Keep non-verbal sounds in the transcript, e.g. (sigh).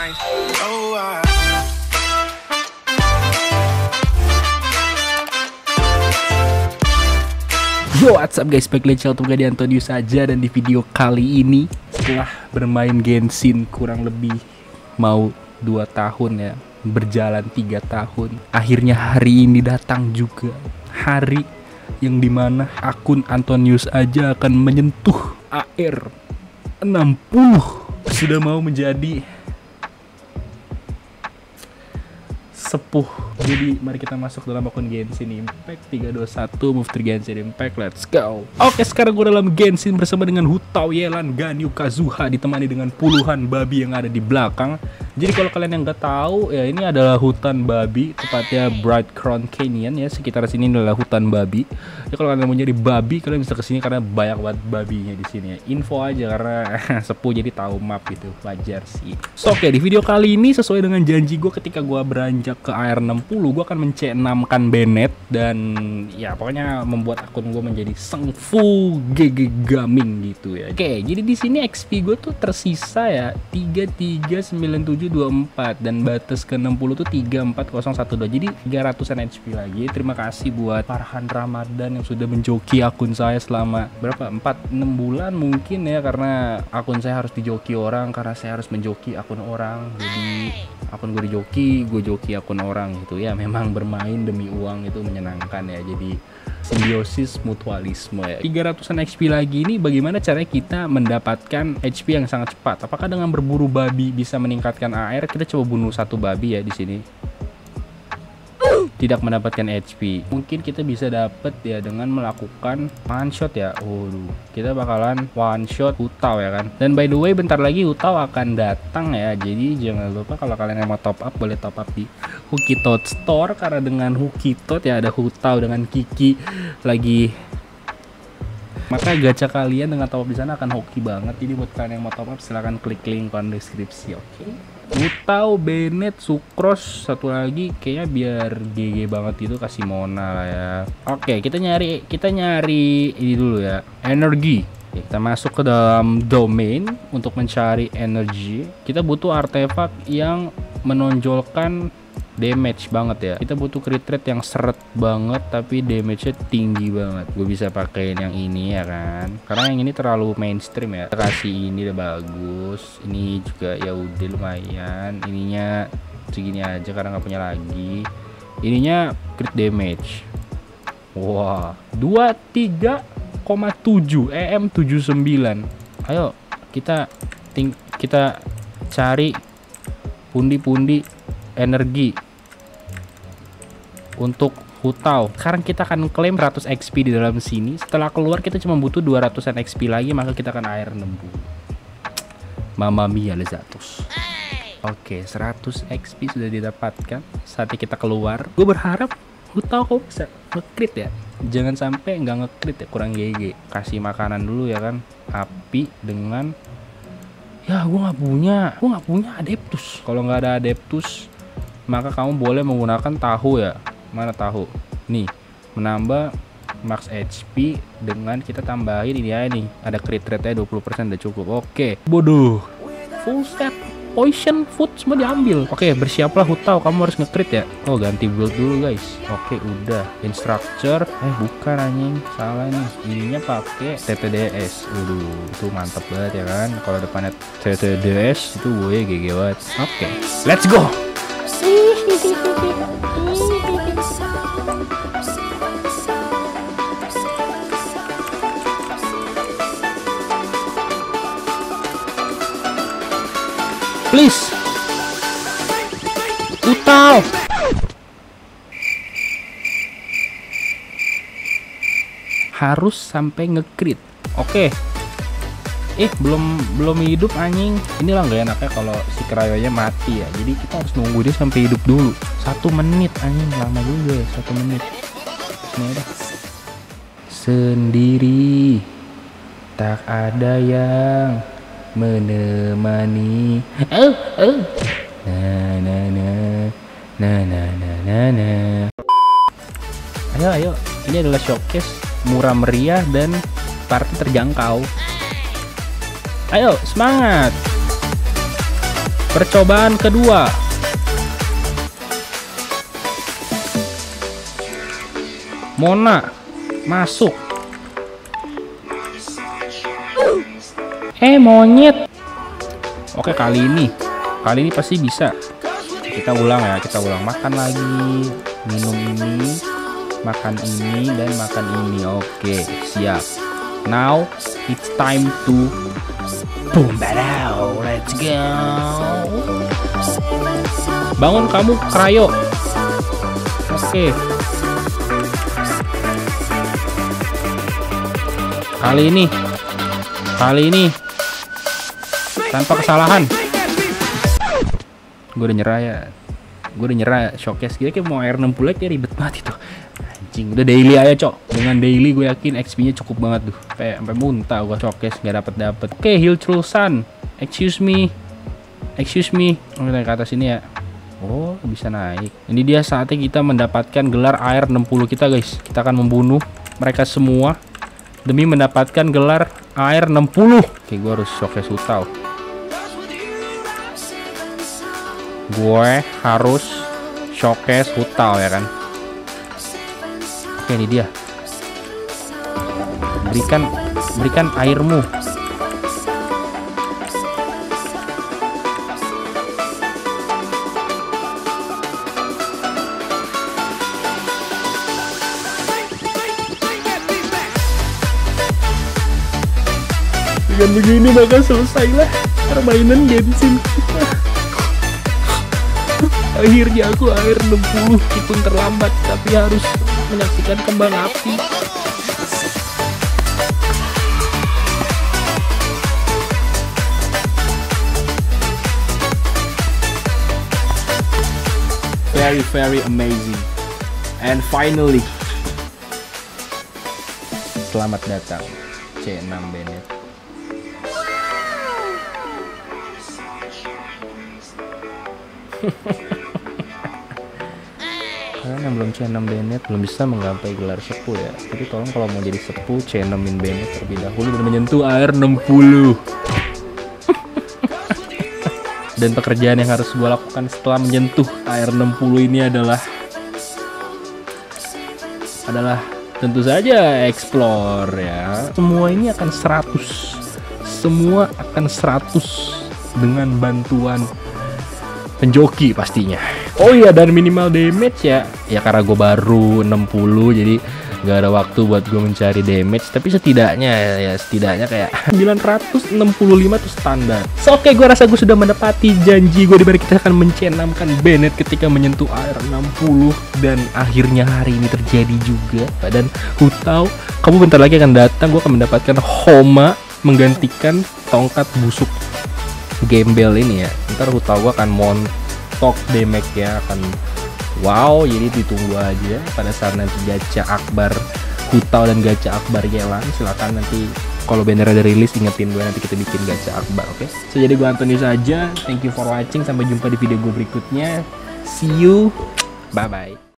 mind. Oh, I. Yo what's up guys, back lagi channel Tunggu di Antonius saja Dan di video kali ini Setelah bermain Genshin kurang lebih Mau 2 tahun ya Berjalan 3 tahun Akhirnya hari ini datang juga Hari yang di mana akun Antonius aja akan menyentuh AR 60 Sudah mau menjadi sepuh. Jadi mari kita masuk dalam akun Genshin Impact 321 move to Genshin Impact. Let's go. Oke, sekarang gue dalam Genshin bersama dengan Hutao Yelan Ganyu Kazuha ditemani dengan puluhan babi yang ada di belakang. Jadi kalau kalian yang nggak tahu ya ini adalah hutan babi tepatnya Bright Crown Canyon ya sekitar sini adalah hutan babi. Ya kalau kalian mau nyari babi kalian bisa ke sini karena banyak banget babinya di sini ya. Info aja karena (laughs) sepuh jadi tahu map gitu wajar sih. So oke di video kali ini sesuai dengan janji gue ketika gue beranjak ke AR60 gue akan men 6 kan Bennett dan ya pokoknya membuat akun gue menjadi sang full GG gaming gitu ya. Oke jadi di sini XP gue tuh tersisa ya 3397 24 dan batas ke 60 tuh 34012 jadi 300an HP lagi. Terima kasih buat Farhan Ramadan yang sudah menjoki akun saya selama berapa? 4 6 bulan mungkin ya karena akun saya harus dijoki orang karena saya harus menjoki akun orang. Jadi akun gue dijoki gue joki akun orang gitu ya. Memang bermain demi uang itu menyenangkan ya. Jadi simbiosis mutualisme ya. 300an XP lagi ini bagaimana caranya kita mendapatkan HP yang sangat cepat? Apakah dengan berburu babi bisa meningkatkan AR? Kita coba bunuh satu babi ya di sini tidak mendapatkan HP mungkin kita bisa dapat ya dengan melakukan one shot ya. Waduh kita bakalan one shot Utau ya kan. Dan by the way bentar lagi Utau akan datang ya. Jadi jangan lupa kalau kalian yang mau top up boleh top up di Hukitot Store. Karena dengan Hukitot ya ada Hutau dengan Kiki lagi. Maka gacha kalian dengan top up di sana akan hoki banget. Jadi buat kalian yang mau top up silahkan klik link di deskripsi oke? okay? Utau, Bennett, Sukros, satu lagi kayaknya biar GG banget itu kasih Mona lah ya. Oke, kita nyari kita nyari ini dulu ya. Energi. Oke, kita masuk ke dalam domain untuk mencari energi. Kita butuh artefak yang menonjolkan damage banget ya. Kita butuh crit rate yang seret banget tapi damage-nya tinggi banget. Gue bisa pakai yang ini ya kan? Karena yang ini terlalu mainstream ya. Kasih ini udah bagus ini juga ya udah lumayan. Ininya segini aja karena nggak punya lagi. Ininya crit damage. Wah 23,7 EM 79 ayo kita ting kita cari pundi-pundi energi untuk Hutau. Sekarang kita akan klaim 100 XP di dalam sini. Setelah keluar kita cuma butuh 200an XP lagi maka kita akan air nembu. Mama mia lezatus. Oke, 100 XP sudah didapatkan saat kita keluar. Gue berharap Hutau kok bisa ngekrit ya. Jangan sampai nggak ngekrit ya, kurang GG. Kasih makanan dulu ya kan. Api dengan ya gue nggak punya gue nggak punya adeptus kalau nggak ada adeptus maka kamu boleh menggunakan tahu ya mana tahu. Nih menambah max HP dengan kita tambahin ini ya nih. Ada crit rate nya 20% udah cukup. Oke. Bodoh. Full step. Poison food semua diambil. Oke bersiaplah hutau kamu harus ngekrit ya. Oh ganti build dulu guys. Oke udah. Instructor eh bukan anjing. Salah nih. Ininya pakai TTDS waduh itu mantep banget ya kan? Kalau depannya TTDS itu gue GG banget. Oke. Let's go (laughs) Please. Utau. Harus sampai ngekrit. Oke. Eh, belum belum hidup anjing. Inilah nggak enaknya kalau si krayonya mati ya. Jadi kita harus nunggu dia sampai hidup dulu. Satu menit anjing lama juga ya. Satu menit. Sendiri tak ada yang menemani oh oh na na na na na na na na ayo ayo ini adalah showcase murah meriah dan party terjangkau ayo semangat Percobaan kedua. Mona masuk. Eh monyet. Oke kali ini, kali ini pasti bisa. Kita ulang ya, kita ulang makan lagi, minum ini, makan ini dan makan ini. Oke siap. Now it's time to boom badao. Let's go. Bangun kamu krayo. Oke. Kali ini, kali ini tanpa kesalahan. Gue udah nyerah ya. Gue udah nyerah showcase Gila kayak mau air 60 lagi ribet banget itu. Anjing, udah daily aja, Cok. Dengan daily gue yakin XP-nya cukup banget tuh. Sampai sampai muntah gue showcase nggak dapet dapet. Oke, heal through sun. Excuse me. Excuse me. Oh, kita ke atas ini ya. Oh, bisa naik. Ini dia saatnya kita mendapatkan gelar air 60 kita, guys. Kita akan membunuh mereka semua demi mendapatkan gelar air 60. Oke, gue harus showcase Utau. Gue harus showcase Utau ya kan. Oke, ini dia. Berikan berikan airmu. Dengan begini maka selesailah permainan Genshin. Akhirnya aku air 60 meskipun terlambat tapi harus menyaksikan kembang api. Very very amazing. And finally Selamat datang C6 Bennett. (laughs) Kalian yang belum C6 Bennett belum bisa menggapai gelar sepuh ya. Jadi tolong kalau mau jadi sepuh C6in Bennett terlebih dahulu dan menyentuh air 60. Dan pekerjaan yang harus gue lakukan setelah menyentuh air 60 ini adalah adalah tentu saja explore ya. Semua ini akan 100. Semua akan 100 dengan bantuan penjoki pastinya. Oh iya dan minimal damage ya. Ya karena gue baru 60 jadi nggak ada waktu buat gue mencari damage tapi setidaknya ya, ya setidaknya kayak (laughs) 965 tuh standar. So, oke okay, gue rasa gue sudah menepati janji gue di mana kita akan mencenamkan Bennett ketika menyentuh air 60 dan akhirnya hari ini terjadi juga. Dan Hutau kamu bentar lagi akan datang gue akan mendapatkan Homa menggantikan tongkat busuk gembel ini ya. Ntar Hutau gue akan montok damage ya akan Wow, jadi ditunggu aja pada saat nanti gacha akbar Hutau dan gacha akbar Yelan. Silakan nanti kalau banner ada rilis ingetin gue nanti kita bikin gacha akbar, oke? Okay? So jadi gue Antoni saja. Thank you for watching. Sampai jumpa di video gue berikutnya. See you. Bye bye.